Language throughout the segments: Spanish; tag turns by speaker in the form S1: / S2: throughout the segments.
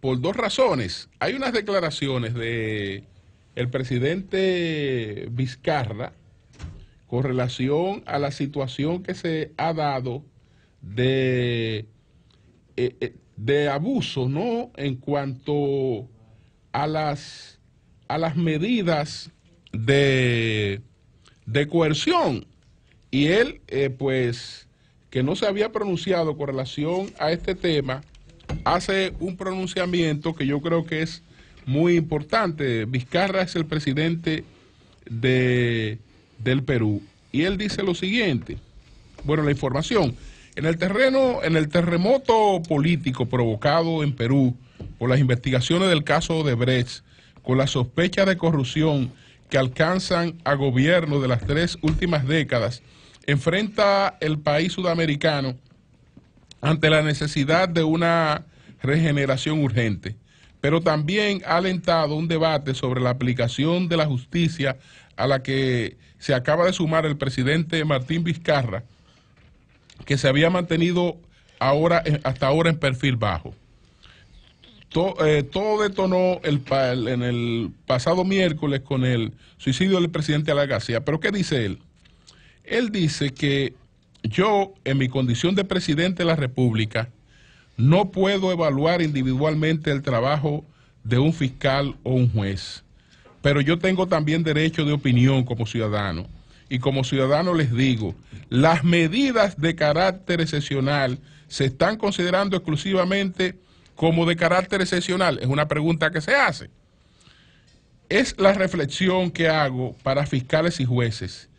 S1: por dos razones. Hay unas declaraciones de el presidente Vizcarra con relación a la situación que se ha dado de, eh, eh, de abuso, ¿no? En cuanto a las, a las medidas de, de coerción. Y él, eh, pues, que no se había pronunciado con relación a este tema, hace un pronunciamiento que yo creo que es muy importante. Vizcarra es el presidente de, del Perú. Y él dice lo siguiente. Bueno, la información. En el terreno, en el terremoto político provocado en Perú por las investigaciones del caso de Brecht, con la sospecha de corrupción que alcanzan a gobierno de las tres últimas décadas, enfrenta el país sudamericano ante la necesidad de una regeneración urgente, pero también ha alentado un debate sobre la aplicación de la justicia a la que se acaba de sumar el presidente Martín Vizcarra, que se había mantenido ahora, hasta ahora en perfil bajo. Eh, todo, detonó en el pasado miércoles con el suicidio del presidente Ala García. Pero ¿qué dice él? Él dice que yo, en mi condición de presidente de la República, no puedo evaluar individualmente el trabajo de un fiscal o un juez, pero yo tengo también derecho de opinión como ciudadano. Y como ciudadano les digo, las medidas de carácter excepcional se están considerando exclusivamente como de carácter excepcional. Es una pregunta que se hace. Es la reflexión que hago para fiscales y jueces.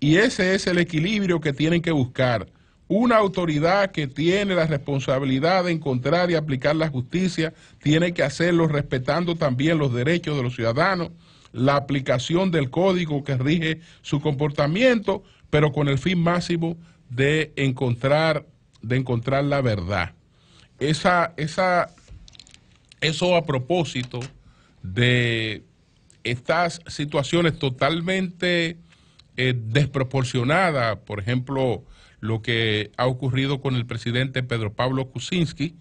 S1: Y ese es el equilibrio que tienen que buscar una autoridad que tiene la responsabilidad de encontrar y aplicar la justicia tiene que hacerlo respetando también los derechos de los ciudadanos, la aplicación del código que rige su comportamiento, pero con el fin máximo de encontrar, de encontrar la verdad. Esa, esa, eso a propósito de estas situaciones totalmente eh, desproporcionadas, por ejemplo, lo que ha ocurrido con el presidente Pedro Pablo Kuczynski,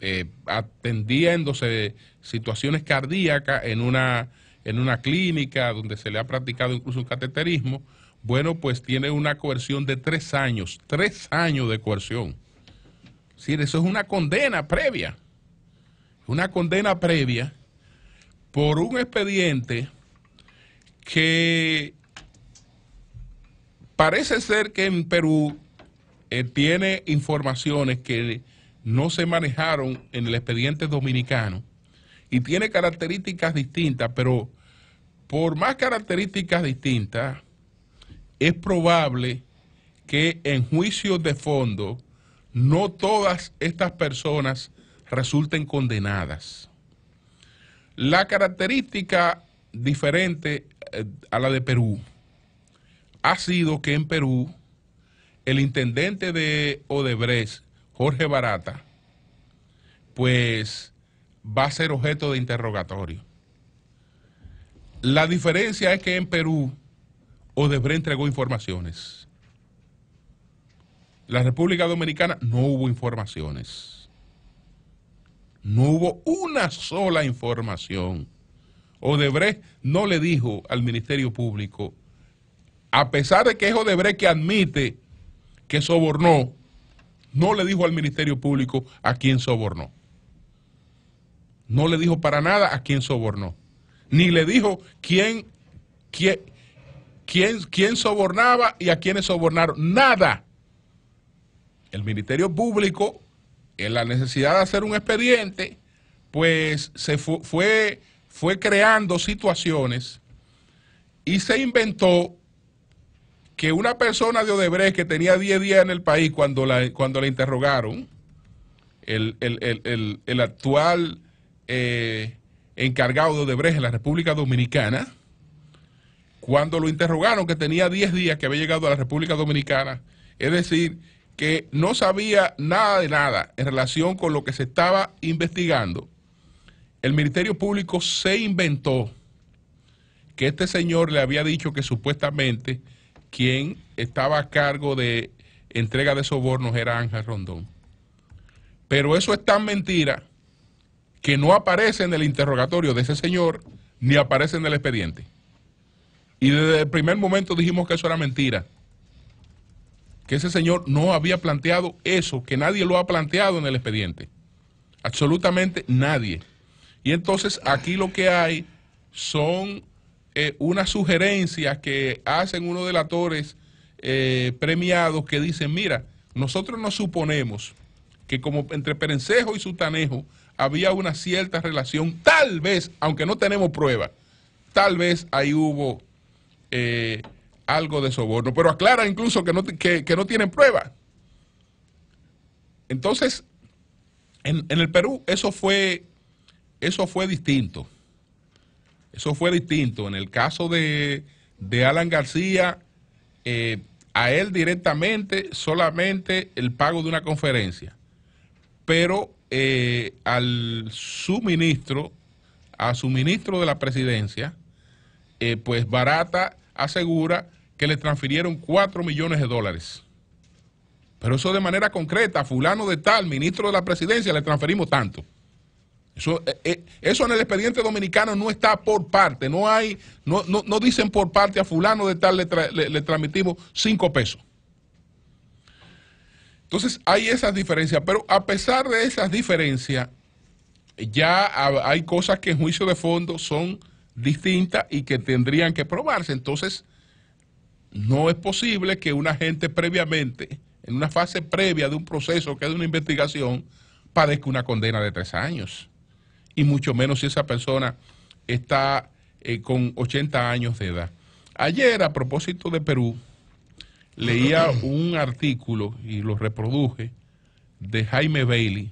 S1: eh, atendiéndose situaciones cardíacas en una, en una clínica donde se le ha practicado incluso un cateterismo, bueno, pues tiene una coerción de tres años, tres años de coerción. Es eso es una condena previa, una condena previa por un expediente que parece ser que en Perú eh, tiene informaciones que no se manejaron en el expediente dominicano y tiene características distintas, pero por más características distintas, es probable que en juicios de fondo no todas estas personas resulten condenadas. La característica diferente eh, a la de Perú ha sido que en Perú el intendente de Odebrecht, Jorge Barata, pues va a ser objeto de interrogatorio. La diferencia es que en Perú Odebrecht entregó informaciones. La República Dominicana no hubo informaciones. No hubo una sola información. Odebrecht no le dijo al Ministerio Público, a pesar de que es Odebrecht que admite que sobornó, no le dijo al Ministerio Público a quién sobornó. No le dijo para nada a quién sobornó. Ni le dijo quién, quién, quién, quién sobornaba y a quiénes sobornaron. Nada. El Ministerio Público, en la necesidad de hacer un expediente, pues se fue, fue creando situaciones y se inventó que una persona de Odebrecht que tenía 10 días en el país cuando la, cuando interrogaron, el, actual eh, encargado de Odebrecht en la República Dominicana, cuando lo interrogaron que tenía 10 días que había llegado a la República Dominicana, es decir, que no sabía nada de nada en relación con lo que se estaba investigando, el Ministerio Público se inventó que este señor le había dicho que supuestamente quien estaba a cargo de entrega de sobornos era Ángel Rondón. Pero eso es tan mentira que no aparece en el interrogatorio de ese señor ni aparece en el expediente. Y desde el primer momento dijimos que eso era mentira. Que ese señor no había planteado eso, que nadie lo ha planteado en el expediente. Absolutamente nadie. Y entonces aquí lo que hay son eh, unas sugerencias que hacen unos delatores eh, premiados que dicen, mira, nosotros nos suponemos que como entre Perencejo y Sutanejo había una cierta relación, tal vez, aunque no tenemos prueba, tal vez ahí hubo eh, algo de soborno, pero aclara incluso que no, que, no tienen prueba. Entonces, en, el Perú eso fue, eso fue distinto. Eso fue distinto. En el caso de, Alan García, eh, a él directamente solamente el pago de una conferencia. Pero eh, al suministro, a su ministro de la presidencia, eh, pues Barata asegura que le transfirieron 4 millones de dólares. Pero eso de manera concreta, fulano de tal, ministro de la presidencia, le transferimos tanto. Eso, eh, eso en el expediente dominicano no está por parte, no hay, no, no, dicen por parte a fulano de tal le, le transmitimos 5 pesos. Entonces hay esas diferencias, pero a pesar de esas diferencias, ya hay cosas que en juicio de fondo son distintas y que tendrían que probarse. Entonces, no es posible que una gente previamente, en una fase previa de un proceso que es de una investigación, padezca una condena de tres años. Y mucho menos si esa persona está eh, con 80 años de edad. Ayer, a propósito de Perú, leía un artículo y lo reproduje de Jaime Bailey,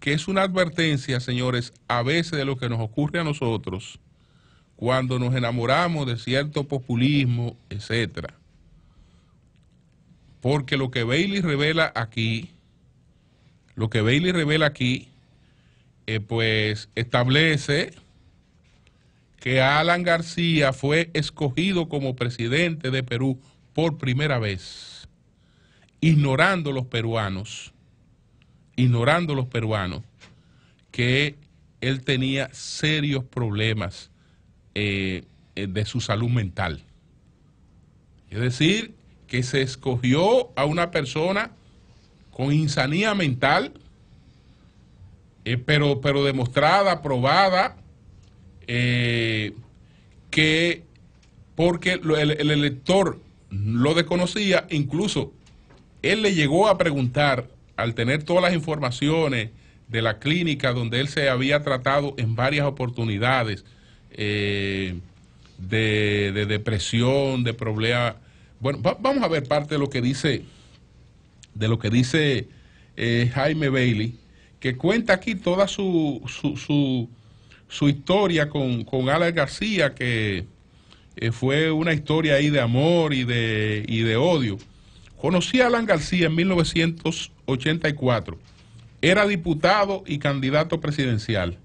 S1: que es una advertencia, señores, a veces de lo que nos ocurre a nosotros cuando nos enamoramos de cierto populismo, etcétera. Porque lo que Bailey revela aquí, lo que Bailey revela aquí, eh, pues establece que Alan García fue escogido como presidente de Perú por primera vez, ignorando los peruanos, ignorando los peruanos, que él tenía serios problemas eh, eh, de su salud mental. Es decir, que se escogió a una persona con insanía mental, eh, pero, pero demostrada, probada, que porque el, el elector lo desconocía, incluso él le llegó a preguntar, al tener todas las informaciones de la clínica donde él se había tratado en varias oportunidades, eh, de, depresión, de problemas. Bueno, vamos a ver parte de lo que dice, de lo que dice eh, Jaime Bailey, que cuenta aquí toda su, su, su, historia con, con Alex García, que eh, fue una historia ahí de amor y de, y de odio. Conocí a Alan García en 1984. Era diputado y candidato presidencial.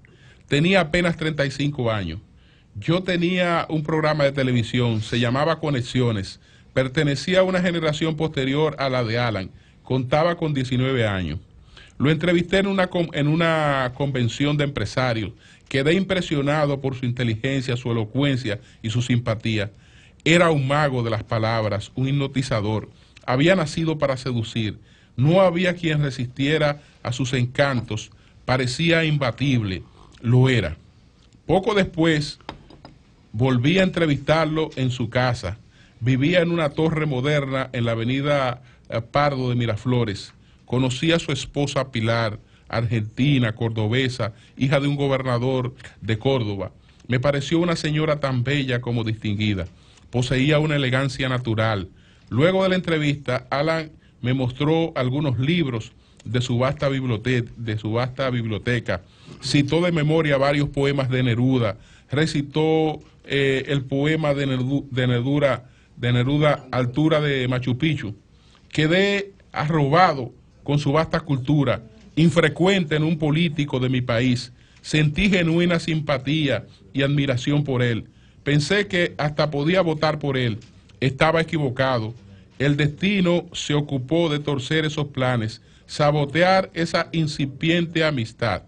S1: Tenía apenas 35 años. Yo tenía un programa de televisión, se llamaba Conexiones. Pertenecía a una generación posterior a la de Alan. Contaba con 19 años. Lo entrevisté en una, en una convención de empresarios Quedé impresionado por su inteligencia, su elocuencia y su simpatía. Era un mago de las palabras, un hipnotizador. Había nacido para seducir. No había quien resistiera a sus encantos. Parecía imbatible. Lo era. Poco después volví a entrevistarlo en su casa. Vivía en una torre moderna en la avenida eh, Pardo de Miraflores. Conocí a su esposa Pilar argentina, cordobesa, hija de un gobernador de Córdoba. Me pareció una señora tan bella como distinguida. Poseía una elegancia natural. Luego de la entrevista, Alan me mostró algunos libros de su vasta biblioteca, de su vasta biblioteca. Citó de memoria varios poemas de Neruda, recitó eh, el poema de, de, de Neruda Altura de Machu Picchu. Quedé arrobado con su vasta cultura infrecuente en un político de mi país. Sentí genuina simpatía y admiración por él. Pensé que hasta podía votar por él. Estaba equivocado. El destino se ocupó de torcer esos planes, sabotear esa incipiente amistad.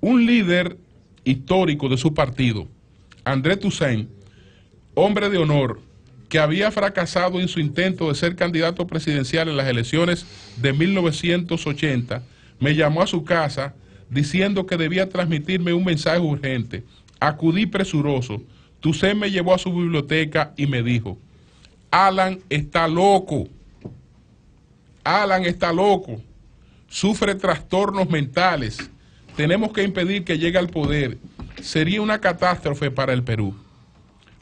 S1: un líder histórico de su partido, André Toussaint, hombre de honor, que había fracasado en su intento de ser candidato presidencial en las elecciones de 1980, me llamó a su casa diciendo que debía transmitirme un mensaje urgente. Acudí presuroso. Toussaint me llevó a su biblioteca y me dijo, Alan está loco. Alan está loco. Sufre trastornos mentales. Tenemos que impedir que llegue al poder. Sería una catástrofe para el Perú.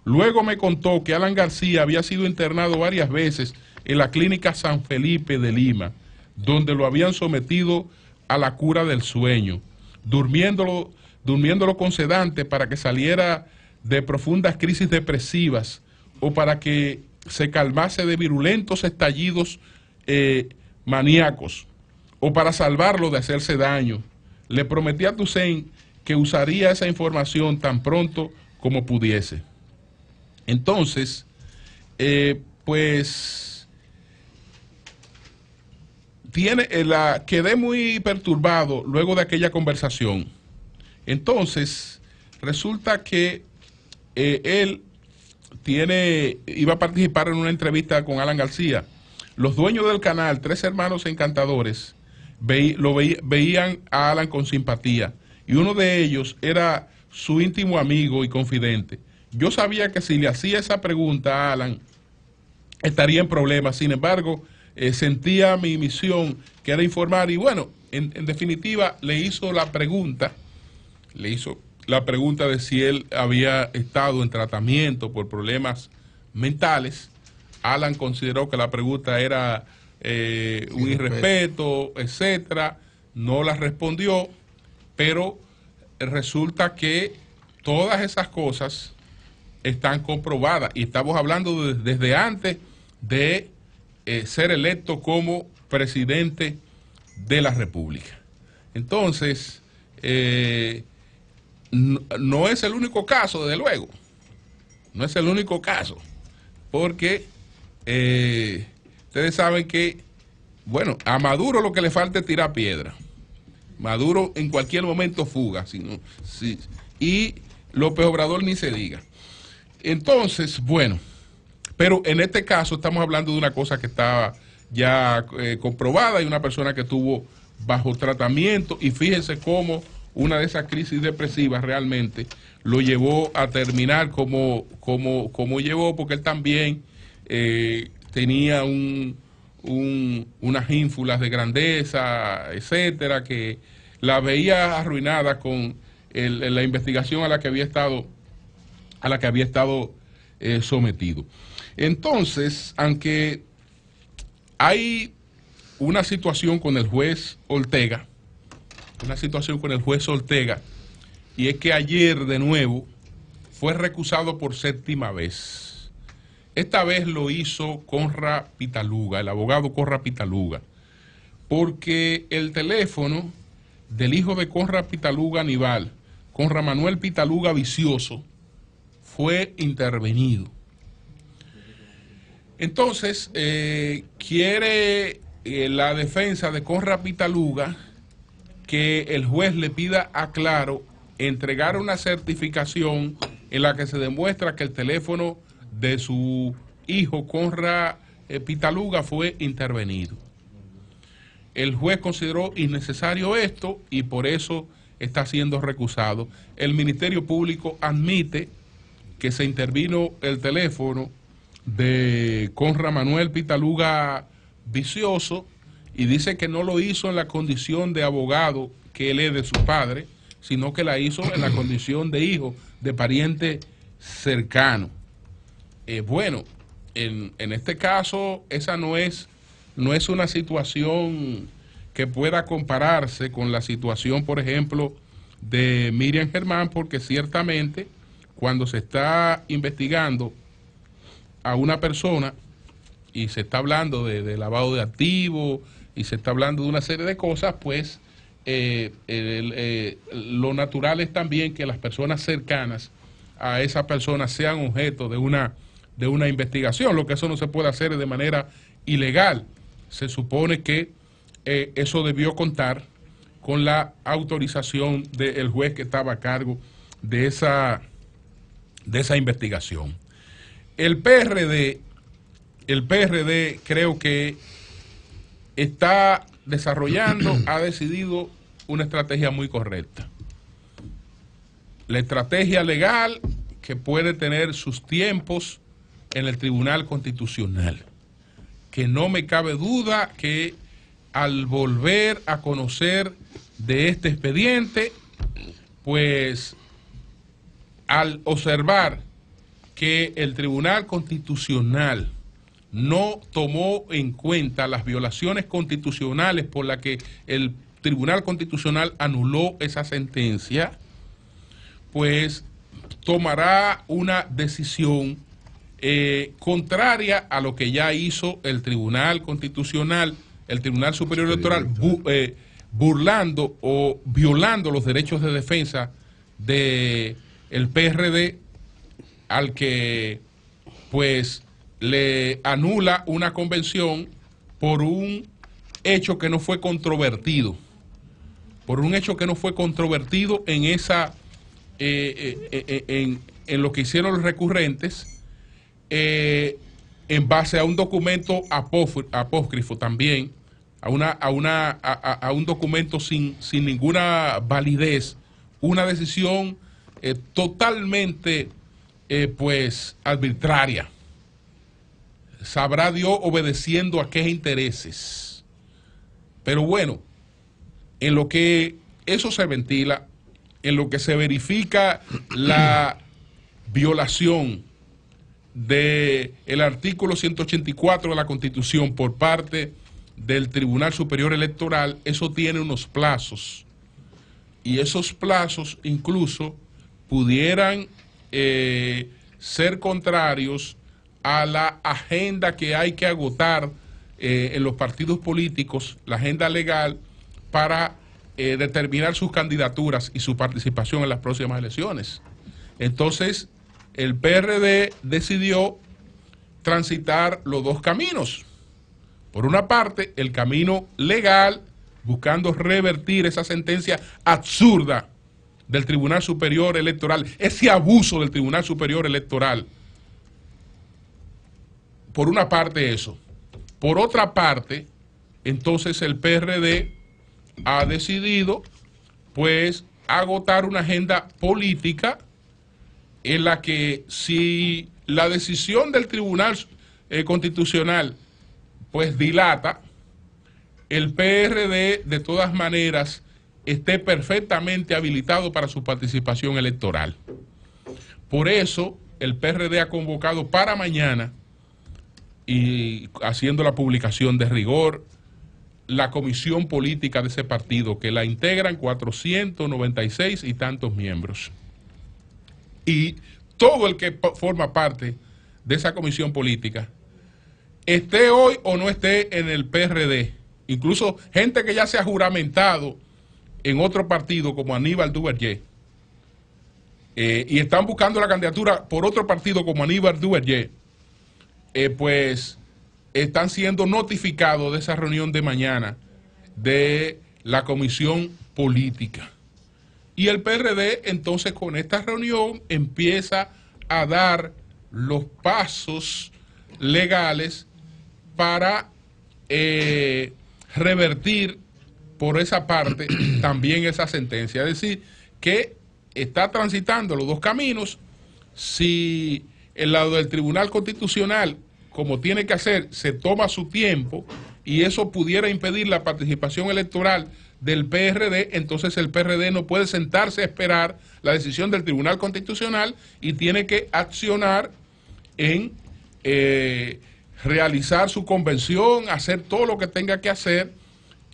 S1: Luego me contó que Alan García había sido internado varias veces en la clínica San Felipe de Lima, donde lo habían sometido a la cura del sueño, durmiéndolo, durmiéndolo con sedante para que saliera de profundas crisis depresivas o para que se calmase de virulentos estallidos eh, maníacos o para salvarlo de hacerse daño. Le prometí a Toussaint que usaría esa información tan pronto como pudiese. Entonces, eh, pues, tiene eh, la, quedé muy perturbado luego de aquella conversación. Entonces, resulta que él tiene, iba a participar en una entrevista con Alan García. Los dueños del canal, tres hermanos encantadores, lo veían a Alan con simpatía. Y uno de ellos era su íntimo amigo y confidente. Yo sabía que si le hacía esa pregunta a Alan, estaría en problemas. Sin embargo, eh, sentía mi misión, que era informar. Y bueno, en definitiva, le hizo la pregunta, le hizo la pregunta de si él había estado en tratamiento por problemas mentales. Alan consideró que la pregunta era eh, un irrespeto, etcétera. No la respondió, pero resulta que todas esas cosas están comprobadas y estamos hablando desde antes de eh, ser electo como presidente de la República. Entonces, eh, no, es el único caso, desde luego. No es el único caso. Porque eh, ustedes saben que, bueno, a Maduro lo que le falta es tirar piedra. Maduro en cualquier momento fuga. Sino, y López Obrador ni se diga. Entonces, bueno, pero en este caso estamos hablando de una cosa que estaba ya eh, comprobada. Y una persona que estuvo bajo tratamiento y fíjense cómo una de esas crisis depresivas realmente lo llevó a terminar como, como, como llevó, porque él también eh, tenía un, unas ínfulas de grandeza, etcétera, que la veía arruinada con la investigación a la que había estado, a la que había estado eh, sometido. Entonces, aunque hay una situación con el juez Ortega, una situación con el juez Ortega, y es que ayer de nuevo fue recusado por séptima vez. Esta vez lo hizo Conra Pitaluga, el abogado Conra Pitaluga, porque el teléfono del hijo de Conra Pitaluga Aníbal, Conra Manuel Pitaluga Vicioso, fue intervenido. Entonces, eh, quiere eh, la defensa de Conra Pitaluga que el juez le pida a Claro entregar una certificación en la que se demuestra que el teléfono de su hijo Conra eh, Pitaluga fue intervenido. El juez consideró innecesario esto y por eso está siendo recusado. El Ministerio Público admite que se intervino el teléfono de Conra Manuel Pitaluga Vicioso y dice que no lo hizo en la condición de abogado que él es de su padre, sino que la hizo en la condición de hijo, de pariente cercano. Eh, bueno, en, este caso esa no es, no es una situación que pueda compararse con la situación, por ejemplo, de Miriam Germán, porque ciertamente cuando se está investigando a una persona y se está hablando de, lavado de activos, y se está hablando de una serie de cosas, pues eh, eh, lo natural es también que las personas cercanas a esa persona sean objeto de una, de una investigación, lo que eso no se puede hacer de manera ilegal. Se supone que eh, eso debió contar con la autorización del juez que estaba a cargo de esa, de esa investigación. El PRD, el PRD creo que está desarrollando, ha decidido una estrategia muy correcta. La estrategia legal que puede tener sus tiempos en el Tribunal Constitucional. Que no me cabe duda que al volver a conocer de este expediente, pues al observar que el Tribunal Constitucional no tomó en cuenta las violaciones constitucionales por las que el Tribunal Constitucional anuló esa sentencia, pues tomará una decisión eh, contraria a lo que ya hizo el Tribunal Constitucional, el Tribunal Superior Electoral, eh, burlando o violando los derechos de defensa de el PRD al que pues le anula una convención por un hecho que no fue controvertido, por un hecho que no fue controvertido en esa, eh, eh, eh, en, lo que hicieron los recurrentes, en base a un documento apócrifo también, a, una, a, una, a, un documento sin, sin ninguna validez, una decisión totalmente pues arbitraria sabrá Dios obedeciendo a qué intereses. Pero bueno, en lo que eso se ventila, en lo que se verifica la violación del el artículo 184 de la Constitución por parte del Tribunal Superior Electoral, eso tiene unos plazos. Y esos plazos incluso pudieran eh, ser contrarios a la agenda que hay que agotar eh, en los partidos políticos, la agenda legal, para eh, determinar sus candidaturas y su participación en las próximas elecciones. Entonces, el PRD decidió transitar los dos caminos. Por una parte, el camino legal, buscando revertir esa sentencia absurda del Tribunal Superior Electoral, ese abuso del Tribunal Superior Electoral por una parte eso. Por otra parte, entonces el PRD ha decidido pues agotar una agenda política en la que si la decisión del Tribunal eh, Constitucional pues dilata, el PRD de todas maneras esté perfectamente habilitado para su participación electoral. Por eso el PRD ha convocado para mañana y haciendo la publicación de rigor, la comisión política de ese partido, que la integran 496 y tantos miembros. Y todo el que forma parte de esa comisión política, esté hoy o no esté en el PRD, incluso gente que ya se ha juramentado en otro partido como Aníbal Duvergé, eh, y están buscando la candidatura por otro partido como Aníbal Duvergé, eh, pues están siendo notificados de esa reunión de mañana de la comisión política. Y el PRD entonces con esta reunión empieza a dar los pasos legales para eh, revertir por esa parte también esa sentencia. Es decir, que está transitando los dos caminos. Si el lado del Tribunal Constitucional como tiene que hacer, se toma su tiempo y eso pudiera impedir la participación electoral del PRD, entonces el PRD no puede sentarse a esperar la decisión del Tribunal Constitucional y tiene que accionar en eh, realizar su convención, hacer todo lo que tenga que hacer,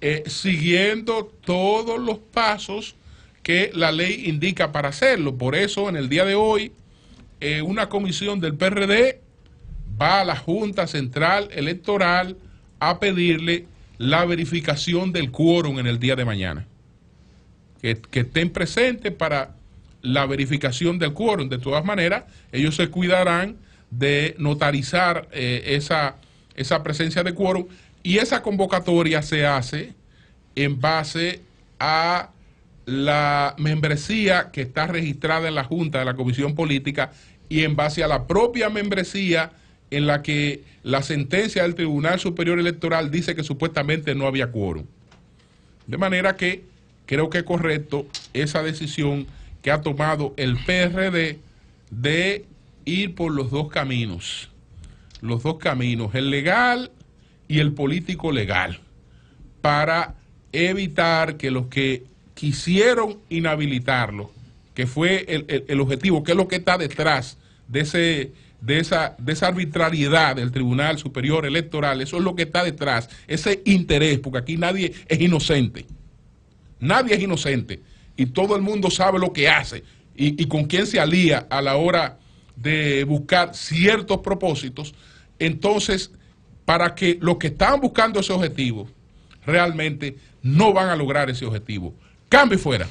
S1: eh, siguiendo todos los pasos que la ley indica para hacerlo. Por eso, en el día de hoy, eh, una comisión del PRD va a la Junta Central Electoral a pedirle la verificación del quórum en el día de mañana. Que, estén presentes para la verificación del quórum. De todas maneras, ellos se cuidarán de notarizar eh, esa, esa presencia de quórum y esa convocatoria se hace en base a la membresía que está registrada en la Junta de la Comisión Política y en base a la propia membresía en la que la sentencia del Tribunal Superior Electoral dice que supuestamente no había quórum. De manera que creo que es correcto esa decisión que ha tomado el PRD de ir por los dos caminos, los dos caminos, el legal y el político legal, para evitar que los que quisieron inhabilitarlo, que fue el, objetivo, que es lo que está detrás de, ese, de esa arbitrariedad del Tribunal Superior Electoral, eso es lo que está detrás, ese interés, porque aquí nadie es inocente, nadie es inocente. Y todo el mundo sabe lo que hace y, y con quién se alía a la hora de buscar ciertos propósitos, entonces, para que los que están buscando ese objetivo realmente no van a lograr ese objetivo. Cambio y fuera.